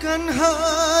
Kan hati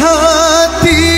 hati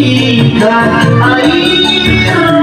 Россия, а